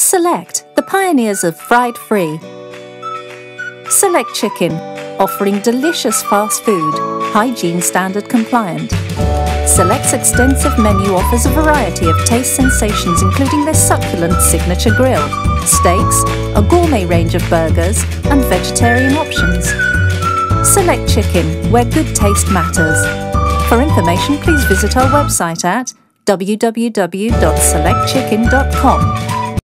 Selekt, the pioneers of fried free. Selekt Chicken, offering delicious fast food, hygiene standard compliant. Selekt's extensive menu offers a variety of taste sensations including their succulent signature grill, steaks, a gourmet range of burgers and vegetarian options. Selekt Chicken, where good taste matters. For information please visit our website at www.selectchicken.com